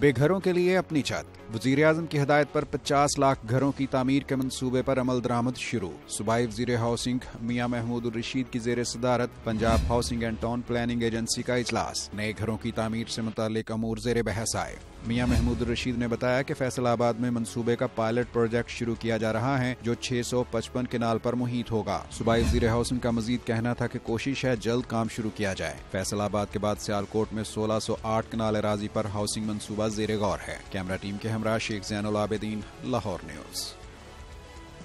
बेघरों के लिए अपनी छत। वज़ीर आज़म की हदायत पर 50 लाख घरों की तमीर के मंसूबे पर अमल दरामद शुरू। सूबाई वज़ीर हाउसिंग मियाँ महमूद रशीद की जेर सदारत, Punjab housing and town planning agency का इजलास। नए घरों की तमीर से मुतल अमूर जेर बहस आए मियाँ महमूद रशीद ने बताया कि फैसलाबाद में मंसूबे का पायलट प्रोजेक्ट शुरू किया जा रहा है, जो 655 किनाल पर मुहित होगा। सूबाई वज़ीर हाउसिंग का मजीद कहना था कि कोशिश है जल्द काम शुरू किया जाए। फैसलाबाद के बाद सियालकोट में 1608 किनाल अराजी पर हाउसिंग मंसूबा जेर गौर है। कैमरा टीम के हमरा शेख जैन आबेदीन लाहौर न्यूज़।